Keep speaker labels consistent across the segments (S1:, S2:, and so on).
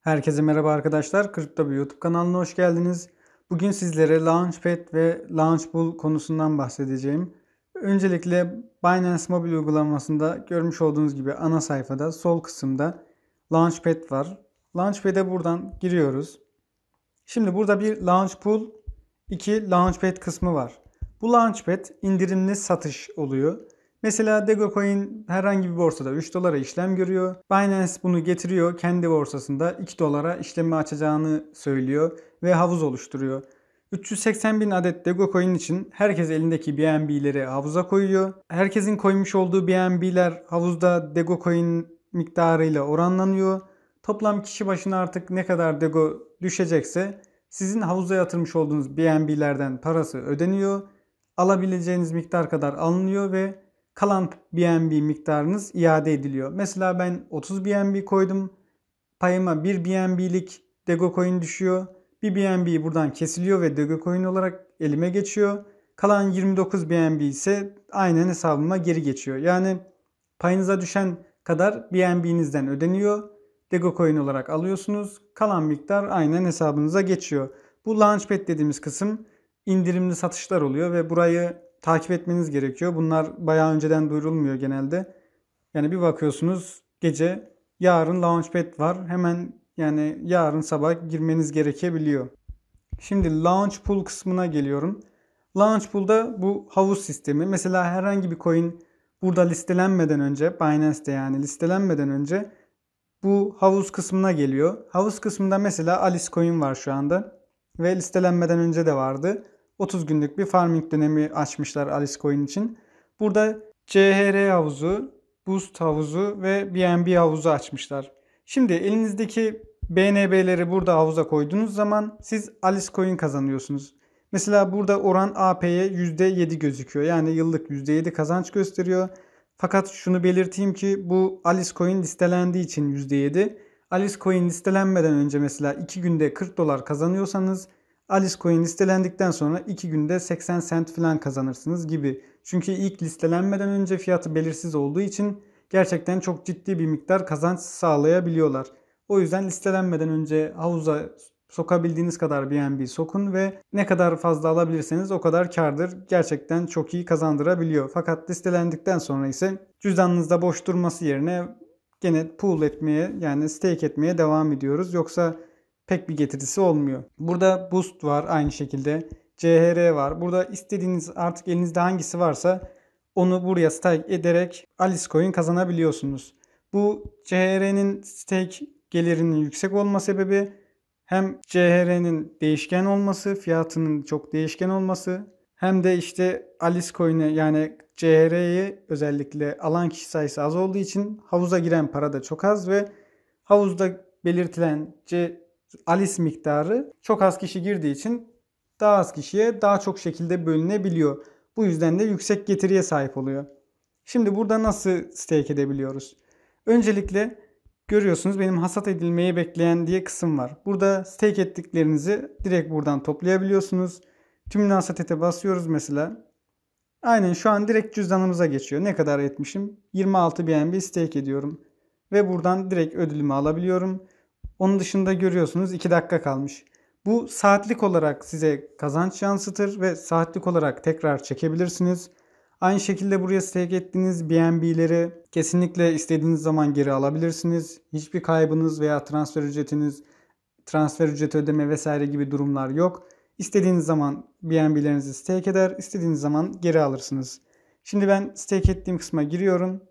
S1: Herkese merhaba arkadaşlar. Kripto bir YouTube kanalına hoş geldiniz. Bugün sizlere Launchpad ve Launchpool konusundan bahsedeceğim. Öncelikle Binance Mobile uygulamasında görmüş olduğunuz gibi ana sayfada sol kısımda Launchpad var. Launchpad'e buradan giriyoruz. Şimdi burada bir Launchpool, iki Launchpad kısmı var. Bu Launchpad indirimli satış oluyor. Mesela Dogecoin herhangi bir borsada 3 dolara işlem görüyor. Binance bunu getiriyor kendi borsasında 2 dolara işlemi açacağını söylüyor ve havuz oluşturuyor. 380 bin adet Dogecoin için herkes elindeki BNB'leri havuza koyuyor. Herkesin koymuş olduğu BNB'ler havuzda Dogecoin miktarıyla oranlanıyor. Toplam kişi başına artık ne kadar Doge düşecekse sizin havuza yatırmış olduğunuz BNB'lerden parası ödeniyor. Alabileceğiniz miktar kadar alınıyor ve kalan BNB miktarınız iade ediliyor. Mesela ben 30 BNB koydum. Payıma 1 BNB'lik Dogecoin düşüyor. Bir BNB buradan kesiliyor ve Dogecoin olarak elime geçiyor. Kalan 29 BNB ise aynen hesabıma geri geçiyor. Yani payınıza düşen kadar BNB'nizden ödeniyor. Dogecoin olarak alıyorsunuz. Kalan miktar aynen hesabınıza geçiyor. Bu Launchpad dediğimiz kısım indirimli satışlar oluyor ve burayı takip etmeniz gerekiyor. Bunlar bayağı önceden duyurulmuyor genelde. Yani bir bakıyorsunuz gece yarın Launchpad var. Hemen yani yarın sabah girmeniz gerekebiliyor. Şimdi Launch Pool kısmına geliyorum. Launch Pool'da bu havuz sistemi. Mesela herhangi bir coin burada listelenmeden önce Binance'de yani listelenmeden önce bu havuz kısmına geliyor. Havuz kısmında mesela Alice Coin var şu anda ve listelenmeden önce de vardı. 30 günlük bir farming dönemi açmışlar Alice Coin için. Burada CHR havuzu, Boost havuzu ve BNB havuzu açmışlar. Şimdi elinizdeki BNB'leri burada havuza koyduğunuz zaman siz Alice Coin kazanıyorsunuz. Mesela burada oran AP'ye %7 gözüküyor. Yani yıllık %7 kazanç gösteriyor. Fakat şunu belirteyim ki bu Alice Coin listelendiği için %7. Alice Coin listelenmeden önce mesela 2 günde 40 dolar kazanıyorsanız Alice Coin listelendikten sonra 2 günde 80 cent falan kazanırsınız gibi. Çünkü ilk listelenmeden önce fiyatı belirsiz olduğu için gerçekten çok ciddi bir miktar kazanç sağlayabiliyorlar. O yüzden listelenmeden önce havuza sokabildiğiniz kadar BNB sokun ve ne kadar fazla alabilirseniz o kadar kardır. Gerçekten çok iyi kazandırabiliyor. Fakat listelendikten sonra ise cüzdanınızda boş durması yerine gene pool etmeye yani stake etmeye devam ediyoruz. Yoksa pek bir getirisi olmuyor. Burada Boost var aynı şekilde. CHR var. Burada istediğiniz artık elinizde hangisi varsa onu buraya stake ederek Alice Coin kazanabiliyorsunuz. Bu CHR'nin stake gelirinin yüksek olma sebebi hem CHR'nin değişken olması, fiyatının çok değişken olması hem de işte Alice Coin'i yani CHR'yi özellikle alan kişi sayısı az olduğu için havuza giren para da çok az ve havuzda belirtilen C Alice miktarı çok az kişi girdiği için daha az kişiye daha çok şekilde bölünebiliyor. Bu yüzden de yüksek getiriye sahip oluyor. Şimdi burada nasıl stake edebiliyoruz? Öncelikle görüyorsunuz benim hasat edilmeyi bekleyen diye kısım var. Burada stake ettiklerinizi direkt buradan toplayabiliyorsunuz. Tümünü hasat ete basıyoruz mesela. Aynen şu an direkt cüzdanımıza geçiyor. Ne kadar etmişim? 26 BNB stake ediyorum. Ve buradan direkt ödülümü alabiliyorum. Onun dışında görüyorsunuz 2 dakika kalmış. Bu saatlik olarak size kazanç yansıtır ve saatlik olarak tekrar çekebilirsiniz. Aynı şekilde buraya stake ettiğiniz BNB'leri kesinlikle istediğiniz zaman geri alabilirsiniz. Hiçbir kaybınız veya transfer ücretiniz, transfer ücreti ödeme vesaire gibi durumlar yok. İstediğiniz zaman BNB'lerinizi stake eder, istediğiniz zaman geri alırsınız. Şimdi ben stake ettiğim kısma giriyorum.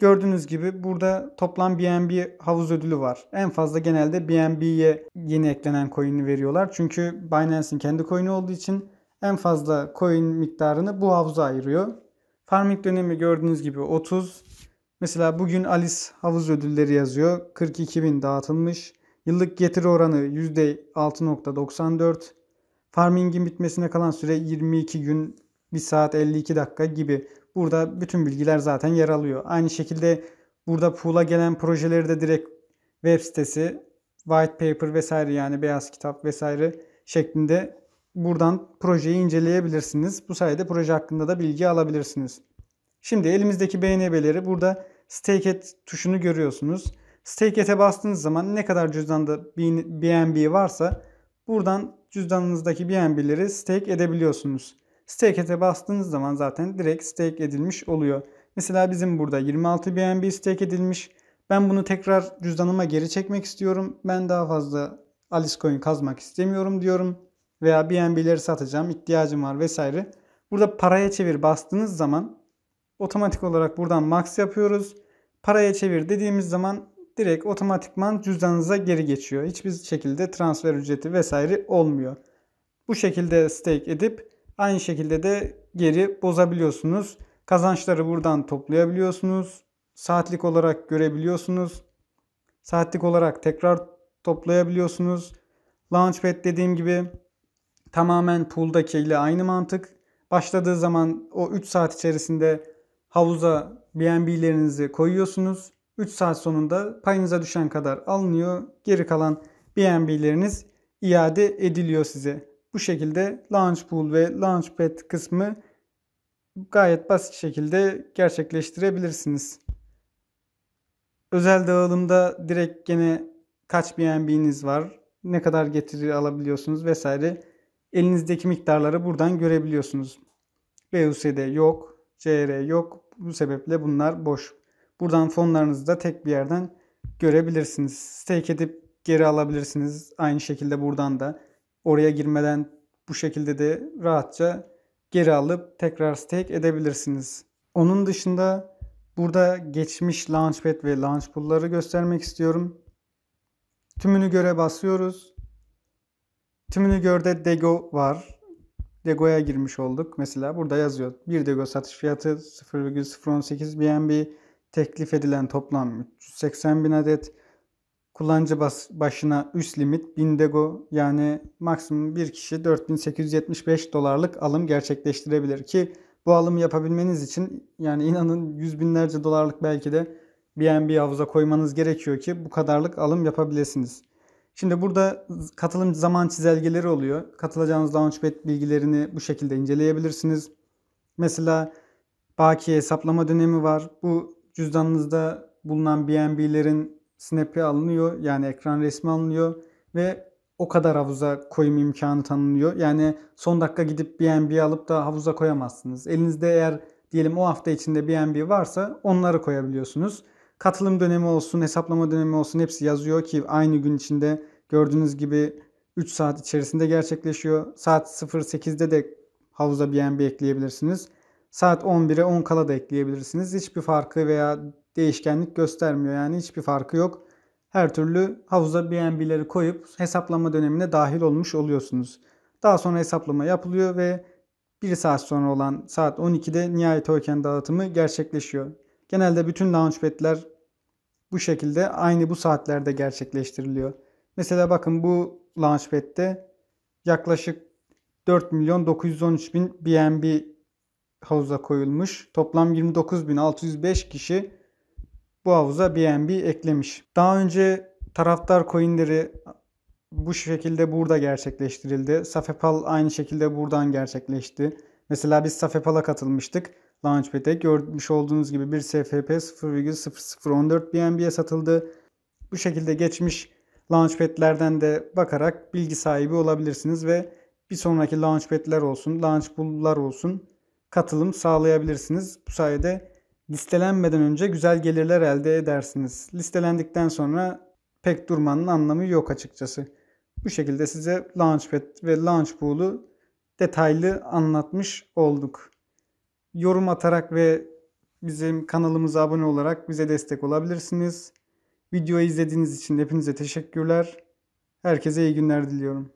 S1: Gördüğünüz gibi burada toplam BNB havuz ödülü var. En fazla genelde BNB'ye yeni eklenen coin'i veriyorlar. Çünkü Binance'in kendi coin'i olduğu için en fazla coin miktarını bu havuza ayırıyor. Farming dönemi gördüğünüz gibi 30. Mesela bugün Alice havuz ödülleri yazıyor. 42 bin dağıtılmış. Yıllık getiri oranı %6.94. Farming'in bitmesine kalan süre 22 gün 1 saat 52 dakika gibi. Burada bütün bilgiler zaten yer alıyor. Aynı şekilde burada pool'a gelen projeleri de direkt web sitesi, white paper vesaire yani beyaz kitap vesaire şeklinde buradan projeyi inceleyebilirsiniz. Bu sayede proje hakkında da bilgi alabilirsiniz. Şimdi elimizdeki BNB'leri burada stake et tuşunu görüyorsunuz. Stake Et'e bastığınız zaman ne kadar cüzdanda BNB varsa buradan cüzdanınızdaki BNB'leri stake edebiliyorsunuz. Stake Et'e bastığınız zaman zaten direkt stake edilmiş oluyor. Mesela bizim burada 26 BNB stake edilmiş. Ben bunu tekrar cüzdanıma geri çekmek istiyorum. Ben daha fazla Alice Coin kazmak istemiyorum diyorum. Veya BNB'leri satacağım, ihtiyacım var vesaire. Burada paraya çevir bastığınız zaman otomatik olarak buradan max yapıyoruz. Paraya çevir dediğimiz zaman direkt otomatikman cüzdanınıza geri geçiyor. Hiçbir şekilde transfer ücreti vesaire olmuyor. Bu şekilde stake edip aynı şekilde de geri bozabiliyorsunuz. Kazançları buradan toplayabiliyorsunuz. Saatlik olarak görebiliyorsunuz. Saatlik olarak tekrar toplayabiliyorsunuz. Launchpad dediğim gibi tamamen pooldaki ile aynı mantık. Başladığı zaman o 3 saat içerisinde havuza BNB'lerinizi koyuyorsunuz. 3 saat sonunda payınıza düşen kadar alınıyor. Geri kalan BNB'leriniz iade ediliyor size. Bu şekilde Launch Pool ve Launchpad kısmı gayet basit şekilde gerçekleştirebilirsiniz. Özel dağılımda direkt gene kaç BNB'niz var, ne kadar getiri alabiliyorsunuz vesaire elinizdeki miktarları buradan görebiliyorsunuz. BUSD yok, CR yok. Bu sebeple bunlar boş. Buradan fonlarınızı da tek bir yerden görebilirsiniz. Stake edip geri alabilirsiniz. Aynı şekilde buradan da oraya girmeden bu şekilde de rahatça geri alıp tekrar stake edebilirsiniz. Onun dışında burada geçmiş Launchpad ve Launch Pool'ları göstermek istiyorum. Tümünü göre basıyoruz. Tümünü görde Dego var. Dego'ya girmiş olduk. Mesela burada yazıyor. Bir Dego satış fiyatı 0,018 BNB teklif edilen toplam 380 bin adet kullanıcı başına üst limit 1000 Dego yani maksimum bir kişi 4875 dolarlık alım gerçekleştirebilir ki bu alımı yapabilmeniz için yani inanın yüz binlerce dolarlık belki de BNB havuza koymanız gerekiyor ki bu kadarlık alım yapabilirsiniz. Şimdi burada katılım zaman çizelgeleri oluyor. Katılacağınız Launchpad bilgilerini bu şekilde inceleyebilirsiniz. Mesela baki hesaplama dönemi var. Bu cüzdanınızda bulunan BNB'lerin snap'i alınıyor. Yani ekran resmi alınıyor ve o kadar havuza koyum imkanı tanınıyor. Yani son dakika gidip BNB alıp da havuza koyamazsınız. Elinizde eğer diyelim o hafta içinde BNB varsa onları koyabiliyorsunuz. Katılım dönemi olsun, hesaplama dönemi olsun hepsi yazıyor ki aynı gün içinde gördüğünüz gibi 3 saat içerisinde gerçekleşiyor. Saat 08'de de havuza BNB ekleyebilirsiniz. Saat 11'e 10 kala da ekleyebilirsiniz. Hiçbir farkı veya değişkenlik göstermiyor. Yani hiçbir farkı yok. Her türlü havuza BNB'leri koyup hesaplama dönemine dahil olmuş oluyorsunuz. Daha sonra hesaplama yapılıyor ve 1 saat sonra olan saat 12'de nihai token dağıtımı gerçekleşiyor. Genelde bütün launchpad'ler bu şekilde aynı bu saatlerde gerçekleştiriliyor. Mesela bakın bu launchpad'de yaklaşık 4 milyon 913 bin BNB havuza koyulmuş. Toplam 29.605 kişi bu havuza BNB eklemiş. Daha önce taraftar coinleri bu şekilde burada gerçekleştirildi. Safepal aynı şekilde buradan gerçekleşti. Mesela biz Safepal'a katılmıştık. Launchpad'e görmüş olduğunuz gibi bir SFP 0,0014 BNB'ye satıldı. Bu şekilde geçmiş Launchpad'lerden de bakarak bilgi sahibi olabilirsiniz ve bir sonraki Launchpad'ler olsun, Launchpool'lar olsun katılım sağlayabilirsiniz. Bu sayede listelenmeden önce güzel gelirler elde edersiniz. Listelendikten sonra pek durmanın anlamı yok açıkçası. Bu şekilde size Launchpad ve Launchpool'u detaylı anlatmış olduk. Yorum atarak ve bizim kanalımıza abone olarak bize destek olabilirsiniz. Videoyu izlediğiniz için hepinize teşekkürler. Herkese iyi günler diliyorum.